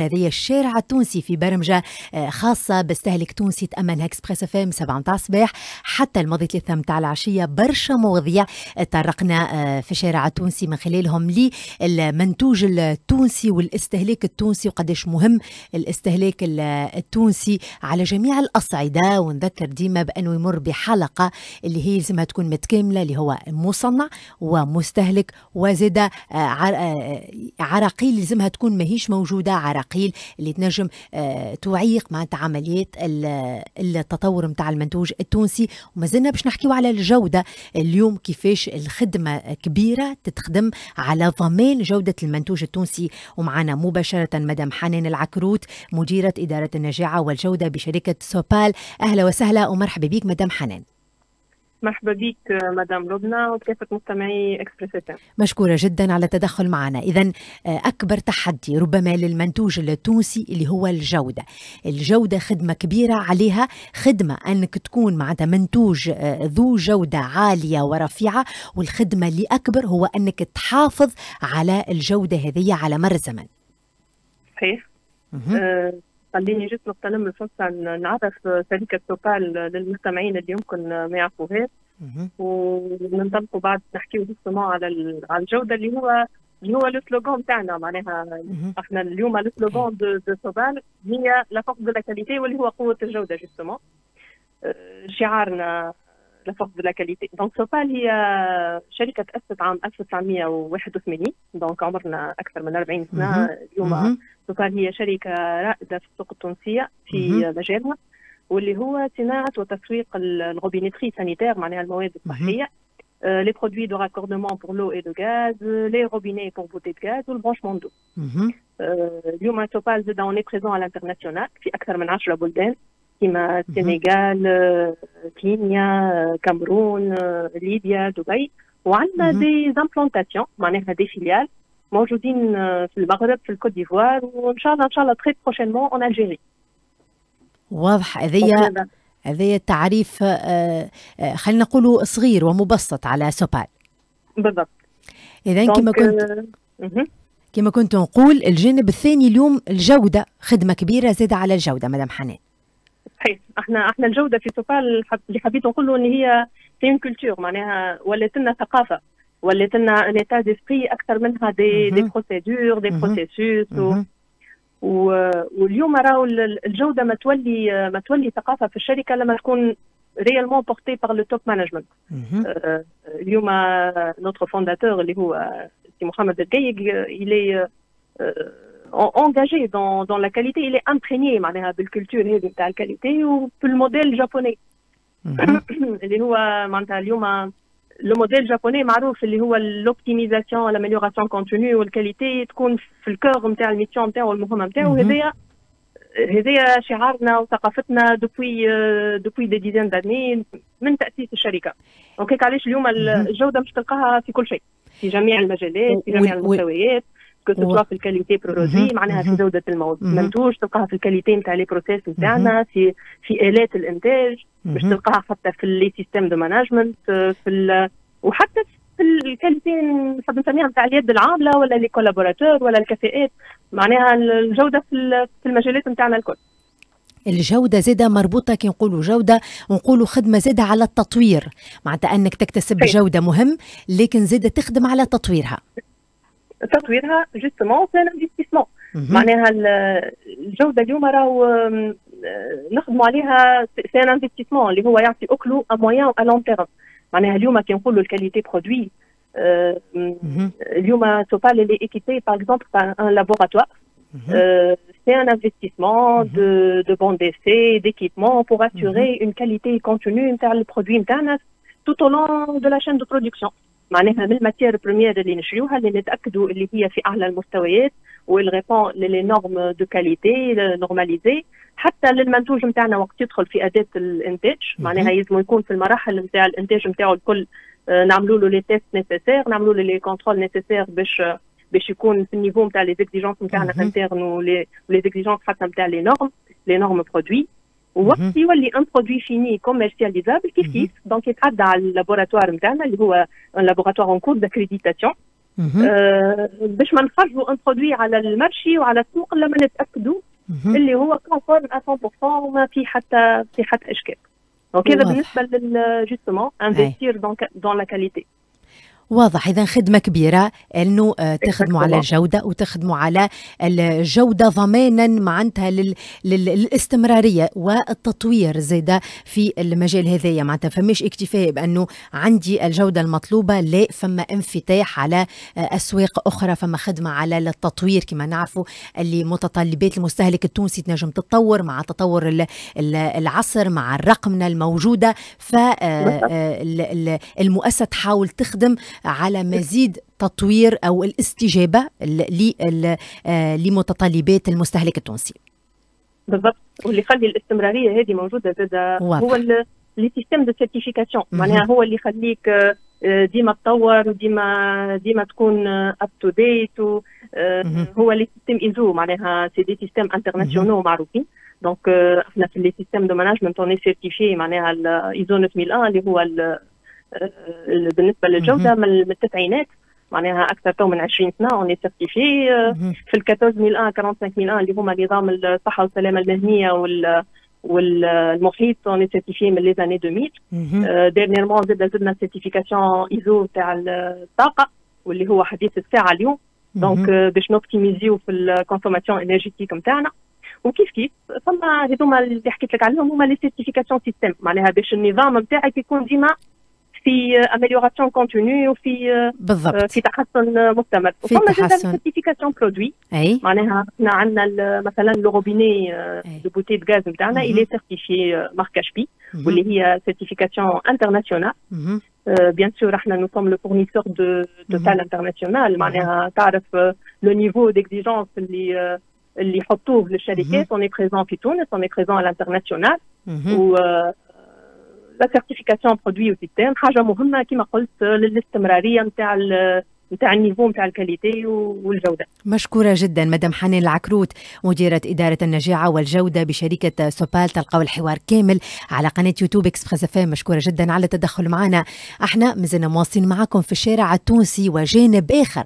هذه الشارع التونسي في برمجة آه، خاصة باستهلك تونسي تأمل إكسبريس إف إم 7 متاع الصباح. حتى الماضي ثلاثة متاع العشية برشا مواضيع طرقنا آه، في الشارع التونسي من خلالهم للمنتوج التونسي والاستهلاك التونسي وقديش مهم الاستهلاك التونسي على جميع الأصعدة. ونذكر ديما بأنه يمر بحلقة اللي هي لازمها تكون متكاملة اللي هو مصنع ومستهلك وزادة آه، عراقيل لازمها تكون ماهيش موجودة عراقيل. العقيل اللي تنجم آه، تعيق مع عمليات التطور نتاع المنتوج التونسي. وما زلنا باش نحكيو على الجودة. اليوم كيفاش الخدمة كبيرة تتخدم على ضمان جودة المنتوج التونسي. ومعنا مباشرة مدام حنان العكروت مديرة إدارة النجاعة والجودة بشركة سوبال. أهلا وسهلا ومرحبا بك مدام حنان. مرحبا بك مدام لبنى وبكافة مستمعي إكسبريس مشكورة جدا على التدخل معنا. إذا أكبر تحدي ربما للمنتوج التونسي اللي هو الجودة. الجودة خدمة كبيرة عليها خدمة أنك تكون معناتها منتوج آه، ذو جودة عالية ورفيعة. والخدمة اللي أكبر هو أنك تحافظ على الجودة هذه على مر الزمن. صحيح. خليني جيت نغتنم الفرصة نعرف شركة سوبال للمستمعين اللي يمكن ما يعرفوهاش وننطلقوا بعد نحكيو justement على على الجودة اللي هو اللي هو ال slogan تاعنا معناها إحنا اليوم ال slogan de de سوبال هي la force de la qualité واللي هو قوة الجودة justement شعارنا la force de la qualité donc سوبال هي شركة تاسست عام 1981 donc عمرنا أكثر من 40 سنة. اليوم سوبال هي شركة رائدة في السوق التونسية في مجالها واللي هو صناعة وتسويق ال robinetterie sanitaire معناها المواد الصحية. les produits de raccordement pour l'eau et le gaz, les robinets pour bouteilles de gaz ou le branchement d'eau. اليوم سوبال زاد on est présent على ال international في أكثر من 10 بلدان. كما السنغال كينيا كامرون ليبيا دبي. وعندنا des implantations معناها des filiales موجودين في المغرب في ال Côte d'Ivoire. وإن شاء الله إن شاء الله très prochainement en Algérie واضح. هذيا هذايا التعريف خلينا نقولوا صغير ومبسط على سوبال. بالضبط. اذا كما كنت كما كنت نقول الجانب الثاني اليوم الجودة. خدمة كبيرة زاد على الجودة مدام حنان. صحيح. إحنا إحنا الجودة في سوبال اللي حبيت نقول له إن هي c'est culture معناها ولات لنا ثقافة ولات لنا un état d'esprit أكثر منها des des procédures des processus و... واليوم راهو الجودة ما تولي ما تولي ثقافة في الشركة لما تكون réellement portée par le top management اليوم notre fondateur اللي هو سي محمد القيق الي engagé dans, dans la qualité, il est imprégné معناها بال culture هذه نتاع ال qualité وفي ال modèle japonais اللي هو معناتها اليوم le modèle japonais معروف اللي هو l'optimisation l'amélioration continue وال qualité تكون في ال cœur نتاع ال mission نتاعو والمهمه نتاعو هذايا هذايا شعارنا وثقافتنا depuis depuis des dizaines d'années من تاسيس الشركة donc علاش اليوم الجوده مش تلقاها في كل شيء في جميع المجالات في جميع المستويات que ce soit في ال qualité produit معناها في جوده المنتوج تلقاها في ال qualité نتاع les process نتاعنا في في آلات الإنتاج باش تلقاها حتى في les systèmes de management في وحتى في ال qualité نحب نسميها نتاع اليد العاملة ولا les collaborateurs ولا الكفاءات معناها الجودة في المجالات نتاعنا الكل. الجودة زادة مربوطة كي نقولوا جودة ونقولوا خدمة زادة على التطوير. معناتها أنك تكتسب جودة مهم لكن زادة تخدم على تطويرها. تطويرها justement c'est investissement معناها الجودة اليوم راهو نخدموا عليها c'est un investissement اللي هو يعطي à court à moyen à long terme معناها اليوم كي نقولوا ال qualité produit اليوم سوبال elle est équipée par exemple par un laboratoire c'est un investissement de, de bancs d'essai, d'équipement pour assurer une qualité continue نتاع ال produit نتاعنا tout au long de la chaîne de production. معناها من ال matière première اللي نشريوها اللي نتأكدوا اللي هي في أعلى المستويات وال répond les normes de qualité normalisées حتى للمنتوج نتاعنا وقت يدخل في أداة الإنتاج معناها يلزم يكون في المراحل نتاع الإنتاج نتاعو الكل نعملوا له les tests nécessaires نعملوا له les contrôles nécessaires باش باش يكون في ال niveau نتاع les exigences نتاعنا internes و les exigences حتى نتاع les normes les normes produit وقت يولي un produit fini commercialisable كيف كيف donc يتعدى على ال laboratoire نتاعنا اللي هو un laboratoire en cours d'accréditation آه باش ما نخرجوا un produit على ال marché وعلى السوق الا ما نتاكدوا اللي هو conforme 100% وما في حتى في حتى إشكال. donc هذا بالنسبة لل justement investir dans la qualité واضح. إذا خدمة كبيرة إنه آه، تخدموا على الجوده وتخدموا على الجودة ضمانا معناتها لل... للاستمرارية والتطوير زيدا في المجال هذايا معناتها فماش اكتفاء بأنه عندي الجودة المطلوبة لا فما انفتاح على آه، أسواق أخرى فما خدمة على التطوير. كما نعرفوا اللي متطلبات المستهلك التونسي تنجم تتطور مع تطور العصر مع الرقمنة الموجودة. فالمؤسسه آه، تحاول تخدم على مزيد تطوير أو الاستجابة آه، لمتطلبات المستهلك التونسي. بالضبط. واللي يخلي الاستمرارية هذه موجودة زاد هو les systèmes de certification. معناها هو اللي يخليك آه، ديما تطور وديما ديما تكون up to date هو les systèmes ISO معناها c'est des systèmes internationaux معروفين. donc إحنا في les systèmes de management on est certifié معناها الايزو 9001 اللي هو آه، بالنسبة للجوده من التسعينات معناها أكثر تو من 20 سنة on est certifié في ال 14001 45001 اللي هما نظام الصحة والسلامة المهنية وال والمحيط on est certifié من les années 2000 dernièrement زدنا زدنا certification ISO تاع الطاقة واللي هو حديث الساعة اليوم. donc باش نـ optimisiو في ال consommation énergétique نتاعنا وكيف كيف؟ فما هذوما اللي حكيت لك عليهم هما les certifications système معناها باش النظام نتاعك يكون ديما في amélioration continue وفي بالضبط. في تحسن مستمر. في تحسن. certification produit أي. معناها إحنا عندنا مثلا le robinet de bouteille gaz نتاعنا الي certifié marque HP واللي هي certification internationale bien sûr إحنا nous sommes le fournisseur de Total international معناها تعرف le niveau d'exigence اللي اللي يحطوه للشركات. on est présent في تونس on est présent على ال international و la certification produit و système حاجة مهمة كما قلت للاستمرارية نتاع نتاع ال niveau نتاع ال qualité والجودة. مشكورة جدا مدام حنان العكروت مديرة إدارة النجاعة والجودة بشركة سوبال. تلقاو الحوار كامل على قناة يوتيوب Express FM مشكورة جدا على التدخل معنا. أحنا مازلنا مواصلين معكم في الشارع التونسي وجانب آخر.